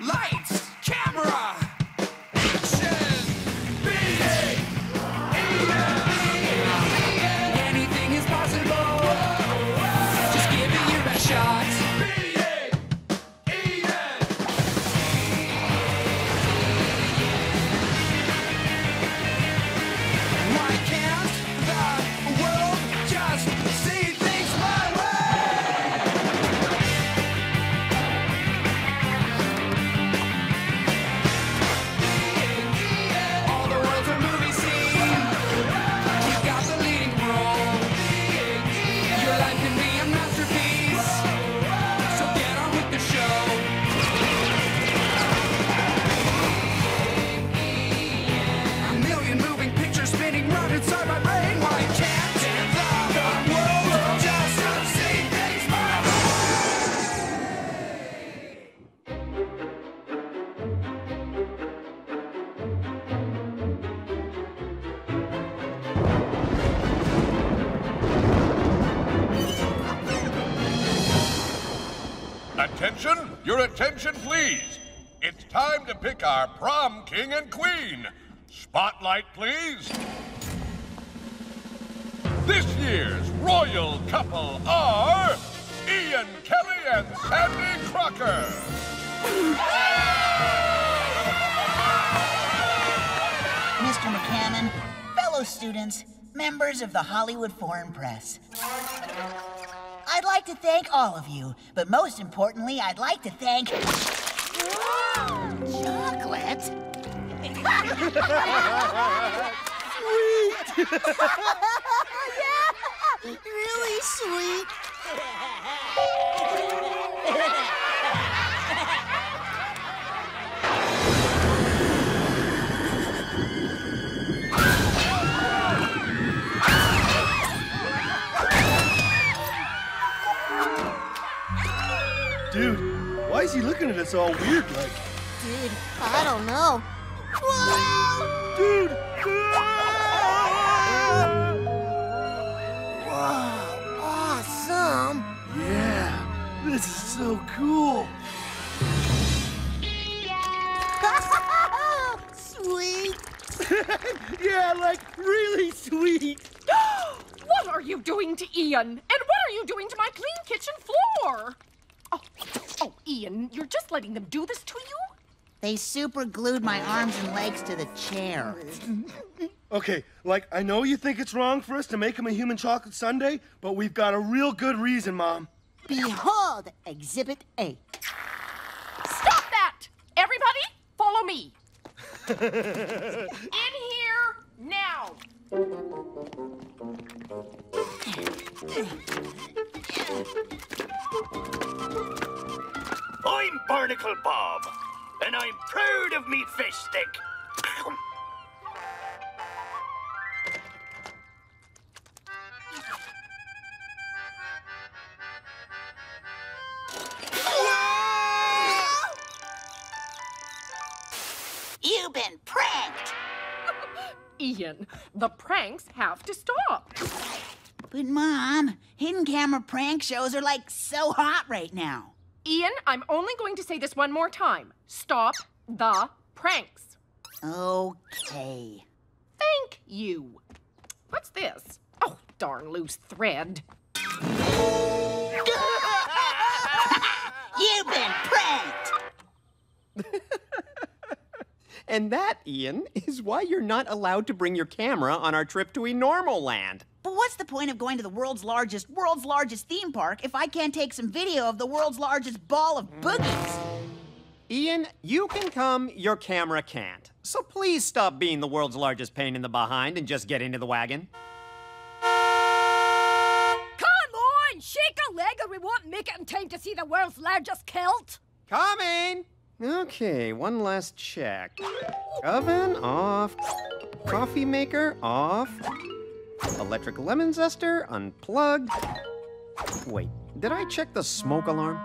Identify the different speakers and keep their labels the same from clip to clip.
Speaker 1: Lights, camera,
Speaker 2: our prom king and queen. Spotlight, please. This year's royal couple are Ian Kelly and Sandy Crocker.
Speaker 3: Mr. McCammon, fellow students, members of the Hollywood Foreign Press. I'd like to thank all of you, but most importantly, I'd like to thank. Chocolate? yeah! Really sweet.
Speaker 4: Dude, why is he looking at us all weird like?
Speaker 5: Dude, I don't know.
Speaker 4: Dude!
Speaker 5: Whoa, awesome.
Speaker 4: Yeah, this is so cool.
Speaker 5: Sweet.
Speaker 4: yeah, like really sweet.
Speaker 6: What are you doing to Ian? And what are you doing to my clean kitchen floor? Oh, oh, Ian, you're just letting them do this to you?
Speaker 3: They super glued my arms and legs to the chair.
Speaker 4: Okay, like I know you think it's wrong for us to make him a human chocolate sundae, but we've got a real good reason, Mom.
Speaker 3: Behold, Exhibit A.
Speaker 6: Stop that! Everybody, follow me. In here now.
Speaker 7: I'm Barnacle Bob, and I'm proud of me fish stick.
Speaker 3: You've been pranked.
Speaker 6: Ian, the pranks have to stop.
Speaker 3: But, Mom, hidden camera prank shows are like so hot right now.
Speaker 6: Ian, I'm only going to say this one more time. Stop the pranks.
Speaker 3: Okay.
Speaker 6: Thank you. What's this? Oh, darn loose thread.
Speaker 3: You've been pranked.
Speaker 8: And that, Ian, is why you're not allowed to bring your camera on our trip to Enormal Land.
Speaker 3: But what's the point of going to the world's largest, world's largest theme park if I can't take some video of the world's largest ball of boogies?
Speaker 8: Ian, you can come, your camera can't. So please stop being the world's largest pain in the behind and just get into the wagon.
Speaker 5: Come on, shake a leg or we won't make it in time to see the world's largest kilt.
Speaker 8: Coming! Okay, one last check. Oven off. Coffee maker off. Electric lemon zester unplugged. Wait, did I check the smoke alarm?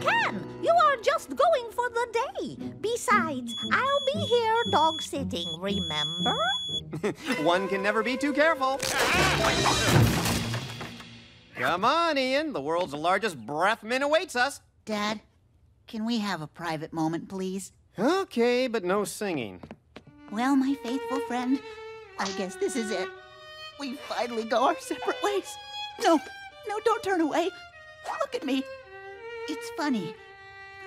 Speaker 5: Ken, you are just going for the day. Besides, I'll be here dog sitting, remember?
Speaker 8: One can never be too careful. Come on, Ian. The world's largest breath mint awaits us.
Speaker 3: Dad, Can we have a private moment, please?
Speaker 8: Okay, but no singing.
Speaker 3: Well, my faithful friend, I guess this is it. We finally go our separate ways. No, no, don't turn away. Look at me. It's funny.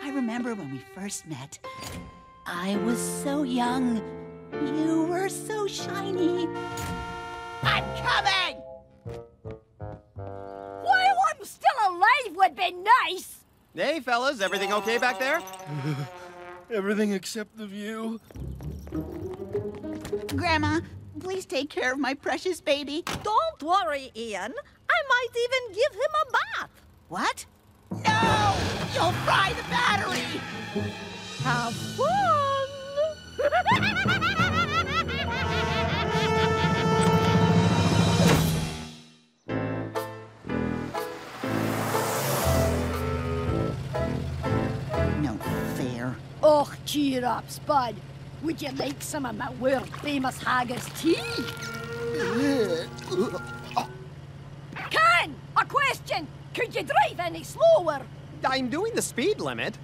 Speaker 3: I remember when we first met. I was so young. You were so shiny. I'm coming!
Speaker 5: While I'm still alive would be nice.
Speaker 8: Hey, fellas, everything okay back there?
Speaker 4: Everything except the view.
Speaker 3: Grandma, please take care of my precious baby.
Speaker 5: Don't worry, Ian. I might even give him a bath.
Speaker 3: What? No! You'll fry the battery!
Speaker 5: Have fun! cheer up, Spud. Would you like some of my world famous haggis tea? Ken! A question! Could you drive any slower?
Speaker 8: I'm doing the speed limit.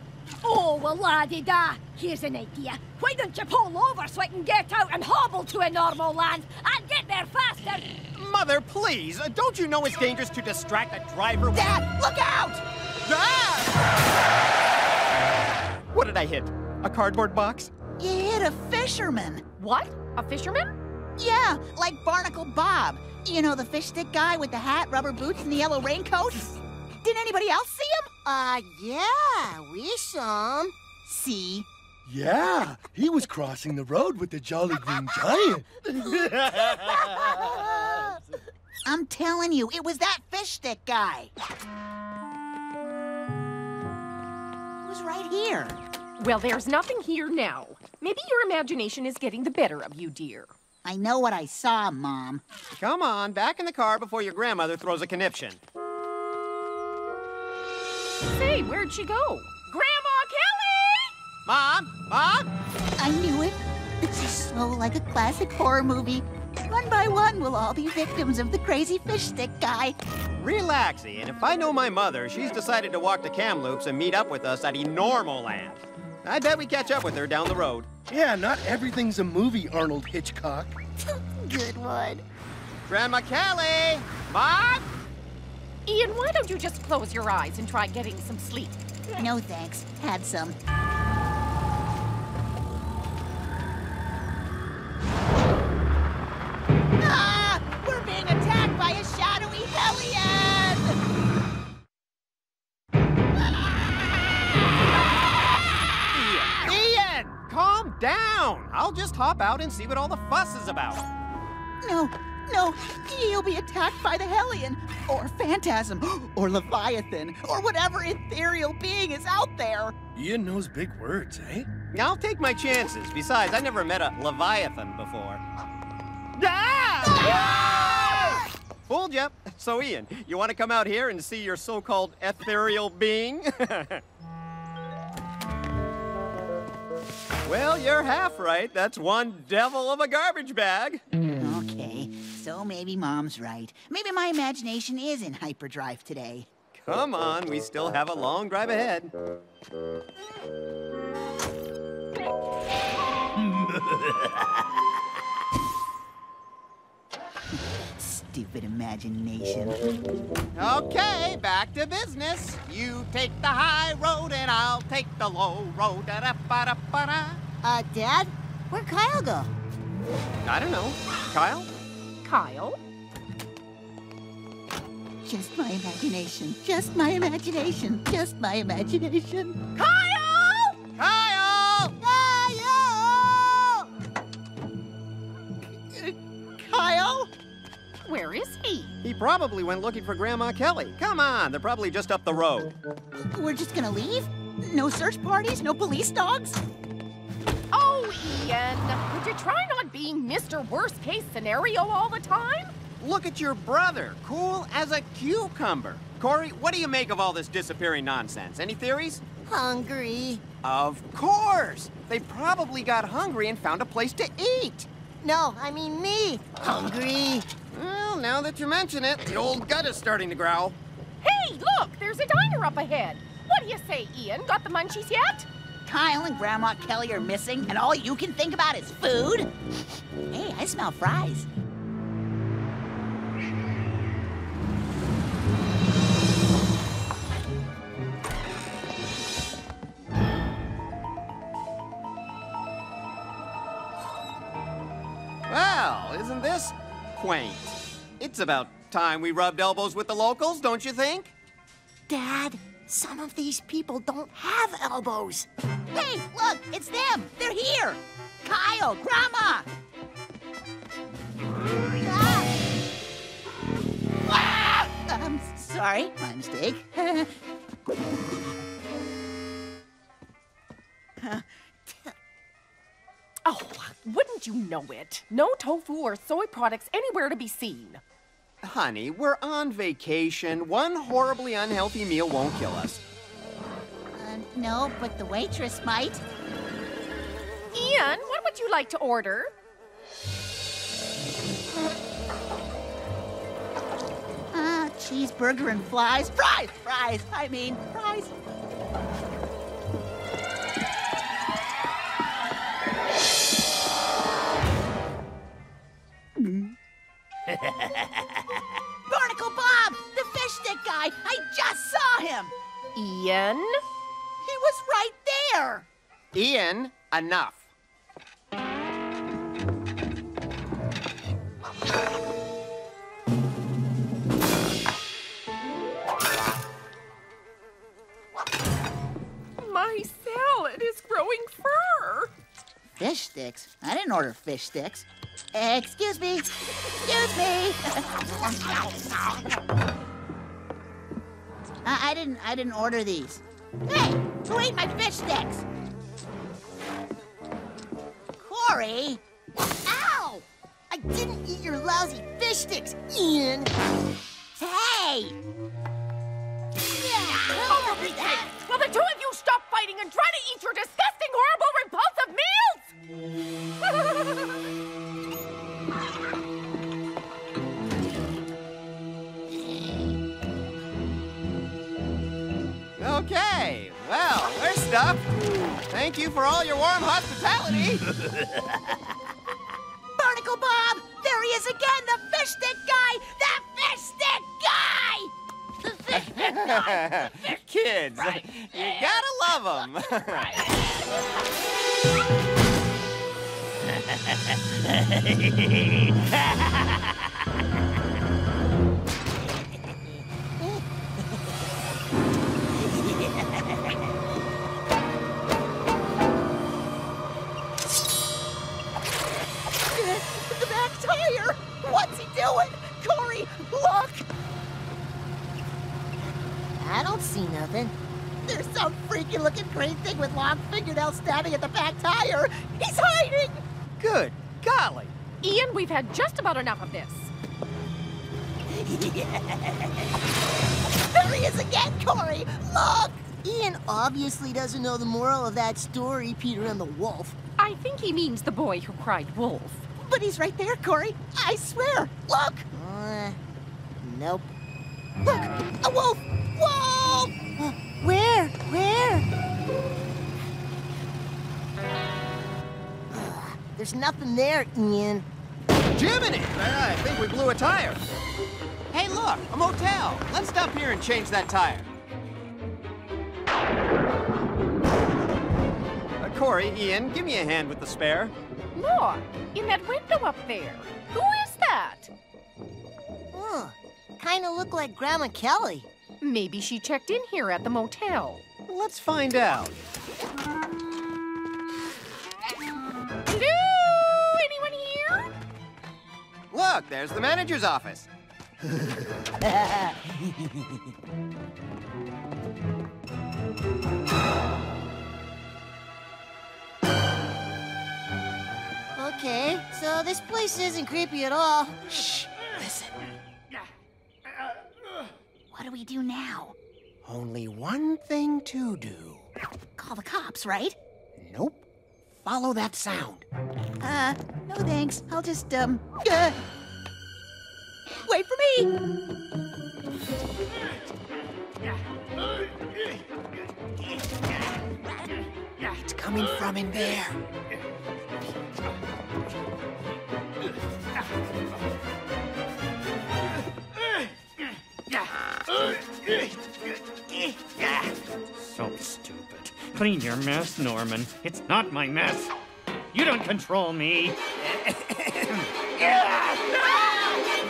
Speaker 5: Oh, well, laddie da. Here's an idea. Why don't you pull over so I can get out and hobble to a normal land and get there faster?
Speaker 8: Mother, please, uh, don't you know it's dangerous to distract a driver?
Speaker 3: Dad, look out!
Speaker 8: Ah! What did I hit? A cardboard box?
Speaker 3: You hit a fisherman.
Speaker 6: What? A fisherman?
Speaker 3: Yeah, like Barnacle Bob. You know, the fish stick guy with the hat, rubber boots, and the yellow raincoat? Did anybody else see him?
Speaker 9: Uh, yeah, we saw him.
Speaker 3: See?
Speaker 4: Yeah, he was crossing the road with the Jolly Green Giant.
Speaker 3: I'm telling you, it was that fish stick guy. It was right here.
Speaker 6: Well, there's nothing here now. Maybe your imagination is getting the better of you, dear.
Speaker 3: I know what I saw, Mom.
Speaker 8: Come on, back in the car before your grandmother throws a conniption.
Speaker 6: Say, where'd she go? Grandma Kelly!
Speaker 8: Mom? Mom?
Speaker 3: I knew it. This is so like a classic horror movie. One by one, we'll all be victims of the crazy fish stick guy.
Speaker 8: Relax, Ian. If I know my mother, she's decided to walk to Kamloops and meet up with us at Enormal Land. I bet we catch up with her down the road.
Speaker 4: Yeah, not everything's a movie, Arnold Hitchcock.
Speaker 3: Good one.
Speaker 8: Grandma Kelly! Mom?
Speaker 6: Ian, why don't you just close your eyes and try getting some sleep?
Speaker 3: No thanks. Had some.
Speaker 8: Calm down! I'll just hop out and see what all the fuss is about.
Speaker 3: No, no, he'll be attacked by the hellion, or phantasm, or leviathan, or whatever ethereal being is out there.
Speaker 4: Ian knows big words, eh?
Speaker 8: I'll take my chances. Besides, I never met a Leviathan before. Ah! Fooled ya. So, Ian, you want to come out here and see your so-called ethereal being? well, you're half right. That's one devil of a garbage bag.
Speaker 3: Okay, so maybe Mom's right. Maybe my imagination is in hyperdrive today.
Speaker 8: Come on, we still have a long drive ahead.
Speaker 3: Stupid imagination.
Speaker 8: Okay, back to business. You take the high road and I'll take the low road. Da-da-ba-da-ba-da.
Speaker 9: Uh, Dad, where'd Kyle go?
Speaker 8: I don't know. Kyle?
Speaker 6: Kyle?
Speaker 3: Just my imagination. Just my imagination. Just my imagination.
Speaker 8: Kyle! Kyle!
Speaker 9: Kyle!
Speaker 3: Kyle?
Speaker 6: Where is he?
Speaker 8: He probably went looking for Grandma Kelly. Come on, they're probably just up the road.
Speaker 3: We're just gonna leave? No search parties? No police dogs?
Speaker 6: Oh, Ian, would you try not being Mr. Worst Case Scenario all the time?
Speaker 8: Look at your brother, cool as a cucumber. Corey, what do you make of all this disappearing nonsense? Any theories?
Speaker 9: Hungry.
Speaker 8: Of course! They probably got hungry and found a place to eat.
Speaker 9: No, I mean me. Hungry.
Speaker 8: Well, now that you mention it, the old gut is starting to growl.
Speaker 6: Hey, look, there's a diner up ahead. What What do you say, Ian? Got the munchies yet?
Speaker 3: Kyle and Grandma Kelly are missing, and all you can think about is food? Hey, I smell fries.
Speaker 8: Well, isn't this quaint? It's about time we rubbed elbows with the locals, don't you think?
Speaker 9: Dad, some of these people don't have elbows.
Speaker 3: Hey, look, it's them. They're here. Kyle, Grandma. Ah! I'm sorry, my mistake.
Speaker 6: Oh, wouldn't you know it? No tofu or soy products anywhere to be seen.
Speaker 8: Honey, we're on vacation. One horribly unhealthy meal won't kill us.
Speaker 3: Uh, no, but the waitress might.
Speaker 6: Ian, what would you like to order?
Speaker 3: Ah, cheeseburger and flies. Fries! Fries! I mean, fries.
Speaker 6: Ian?
Speaker 3: He was right there!
Speaker 8: Ian, enough.
Speaker 6: My salad is growing fur.
Speaker 3: Fish sticks? I didn't order fish sticks. Excuse me. Excuse me. I, I didn't. I didn't order these. Hey, who ate my fish sticks? Corey.
Speaker 9: Ow! I didn't eat your lousy fish sticks, Ian.
Speaker 3: Hey.
Speaker 6: Will the two of you stop fighting and try to eat your disgusting, horrible, repulsive meals?
Speaker 8: Okay, well, we're stuffed. Thank you for all your warm hospitality.
Speaker 3: Barnacle Bob. There he is again. The fish stick guy. The fish stick guy.
Speaker 8: The fish kids, you gotta love them.
Speaker 3: the look.
Speaker 9: I don't see nothing.
Speaker 3: There's some freaky looking green thing with long fingernails standing at the back tire. He's hiding.
Speaker 8: Good golly.
Speaker 6: Ian, we've had just about enough of this.
Speaker 3: There he is again, Corey. Look.
Speaker 9: Ian obviously doesn't know the moral of that story, Peter and the Wolf.
Speaker 6: I think he means the boy who cried wolf.
Speaker 3: But he's right there, Corey. I swear. Look.
Speaker 9: Uh, nope.
Speaker 3: Look. A wolf. Wolf.
Speaker 9: Uh, where? Where? Ugh, There's nothing there, Ian.
Speaker 8: Jiminy! I think we blew a tire. Hey, look, a motel. Let's stop here and change that tire. Uh, Corey, Ian, give me a hand with the spare.
Speaker 6: Look, in that window up there. Who is that?
Speaker 9: Huh. Kinda look like Grandma Kelly.
Speaker 6: Maybe she checked in here at the motel.
Speaker 8: Let's find out.
Speaker 6: Hello? Anyone here?
Speaker 8: Look, there's the manager's office.
Speaker 9: Okay, so this place isn't creepy at all.
Speaker 3: Shh. Listen. What do we do now?
Speaker 8: Only one thing to do.
Speaker 3: Call the cops, right?
Speaker 8: Nope. Follow that sound.
Speaker 3: Uh, no thanks. I'll just, um, uh... Wait for me! It's coming from in there.
Speaker 10: So stupid. Clean your mess, Norman. It's not my mess. You don't control me.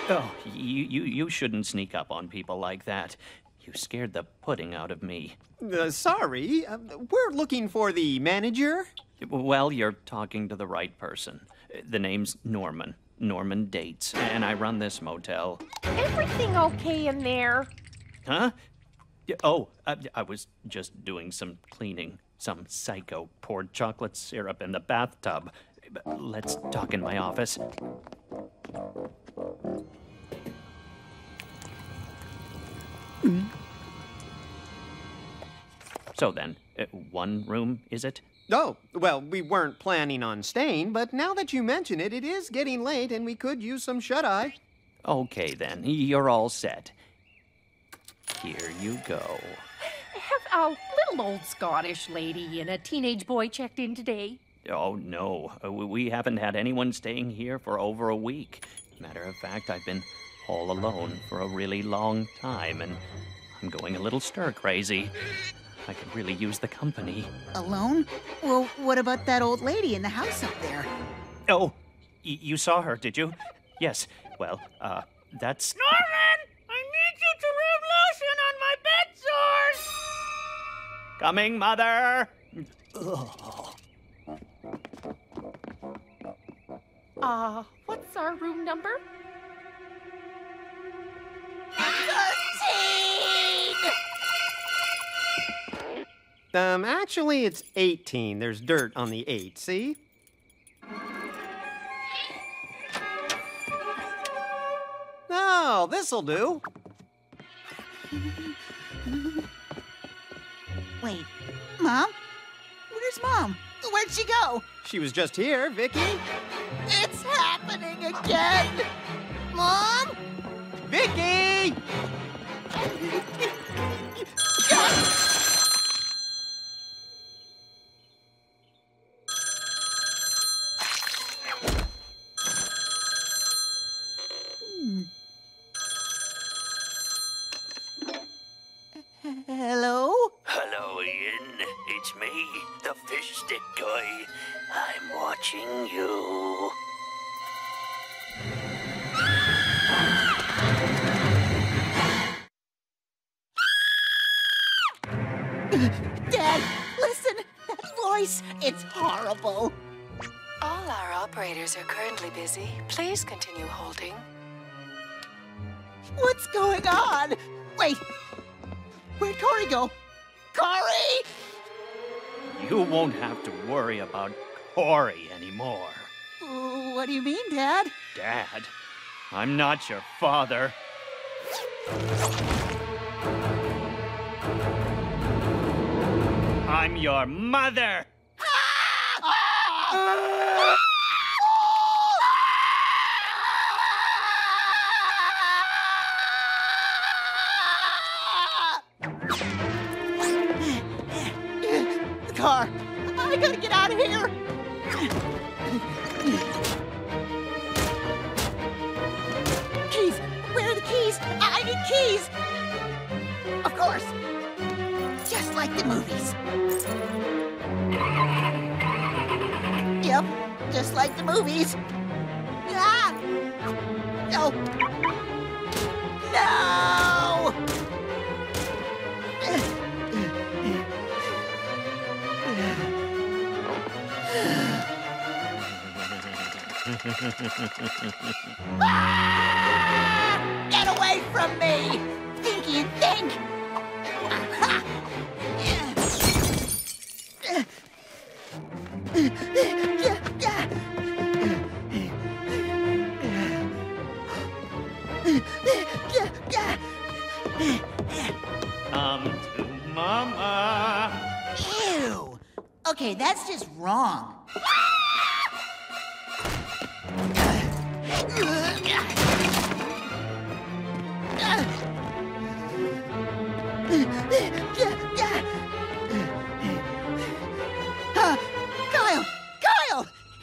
Speaker 10: oh, you, you, you shouldn't sneak up on people like that. You scared the pudding out of me.
Speaker 8: Uh, sorry, uh, we're looking for the manager.
Speaker 10: Well, you're talking to the right person. The name's Norman. Norman Dates, and I run this motel.
Speaker 6: Everything okay in there?
Speaker 10: Huh? Oh, I, I was just doing some cleaning. Some psycho poured chocolate syrup in the bathtub. Let's talk in my office. So then, uh, one room, is it?
Speaker 8: Oh, well, we weren't planning on staying, but now that you mention it, it is getting late and we could use some shut eye.
Speaker 10: Okay, then. You're all set. Here you go.
Speaker 6: Have a little old Scottish lady and a teenage boy checked in today?
Speaker 10: Oh, no. Uh, we- We haven't had anyone staying here for over a week. Matter of fact, I've been all alone for a really long time, and I'm going a little stir crazy. I could really use the company.
Speaker 11: Alone? Well, what about that old lady in the house up there?
Speaker 10: Oh, y- you saw her, did you? Yes. Well, uh, that's.
Speaker 12: Norman! I need you to rub lotion on my bed sores!
Speaker 10: Coming, Mother!
Speaker 6: Uh, what's our room number?
Speaker 8: Um, actually, it's 18. There's dirt on the 8, see? This'll do.
Speaker 11: Wait, Mom? Where's Mom? Where'd she go?
Speaker 8: She was just here, Vicky.
Speaker 3: It's happening again! Mom?
Speaker 8: Vicky!
Speaker 13: fish stick guy. I'm watching you.
Speaker 3: Dad, listen! That voice, it's horrible.
Speaker 14: All our operators are currently busy. Please continue holding.
Speaker 3: What's going on? Wait, where'd Cory go? Cory!
Speaker 10: You won't have to worry about Corey anymore.
Speaker 3: What do you mean, Dad?
Speaker 10: Dad, I'm not your father. I'm your mother.
Speaker 3: Ah! Ah! Just like the movies. Ah! No! No! Get away from me! Think you think?
Speaker 11: Okay, that's just wrong.
Speaker 3: Ah,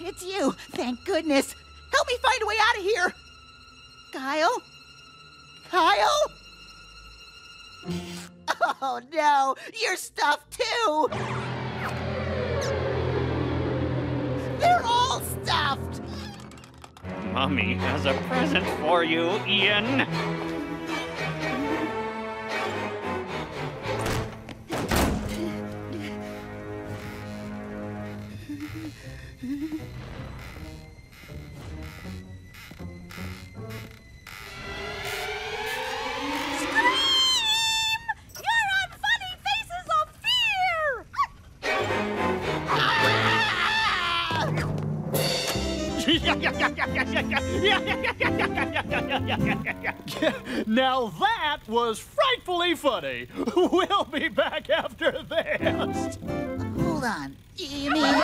Speaker 9: it's you. Thank goodness. Help me find a way out of here. Kyle? Kyle? Oh no, you're stuffed too.
Speaker 10: Mommy has a present for you, Ian.
Speaker 15: now that was frightfully funny. We'll be back after this.
Speaker 9: Hold on. You mean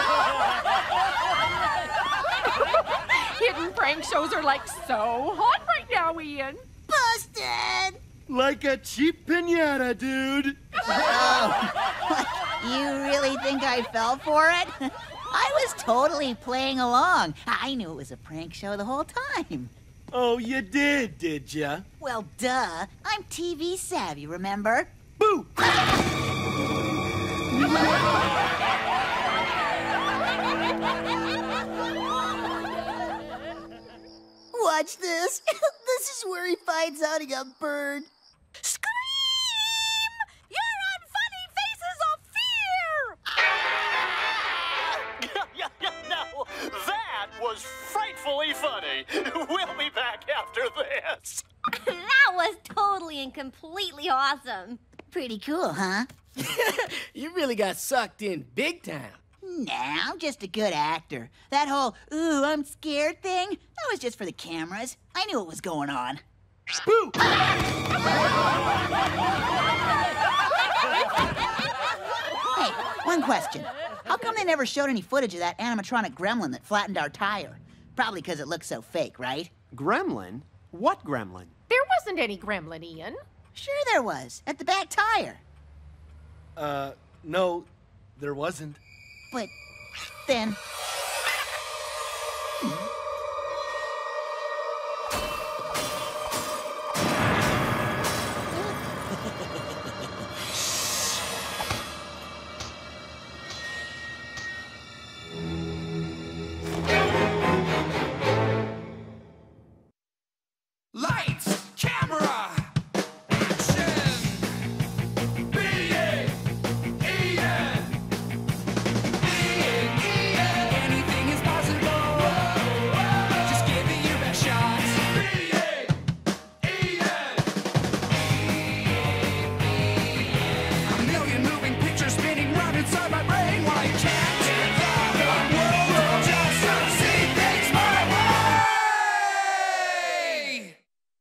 Speaker 6: Hidden prank shows are like so hot right now, Ian.
Speaker 9: busted?
Speaker 4: Like a cheap pinata, dude.
Speaker 3: Oh, You really think I fell for it? I was totally playing along. I knew it was a prank show the whole time.
Speaker 4: Oh, you did, did ya?
Speaker 3: Well, duh. I'm TV savvy, remember?
Speaker 4: Boo!
Speaker 9: Watch this. this is where he finds out he got burned.
Speaker 16: Totally and completely awesome.
Speaker 3: Pretty cool, huh?
Speaker 17: You really got sucked in big time.
Speaker 3: Nah, I'm just a good actor. That whole, ooh, I'm scared thing, that was just for the cameras. I knew what was going on.
Speaker 4: Boo!
Speaker 3: Hey, one question. How come they never showed any footage of that animatronic gremlin that flattened our tire? Probably because it looks so fake, right?
Speaker 8: Gremlin? What gremlin?
Speaker 6: There wasn't any gremlin, Ian.
Speaker 3: Sure there was, at the back tire.
Speaker 4: Uh, no, there wasn't.
Speaker 3: But then,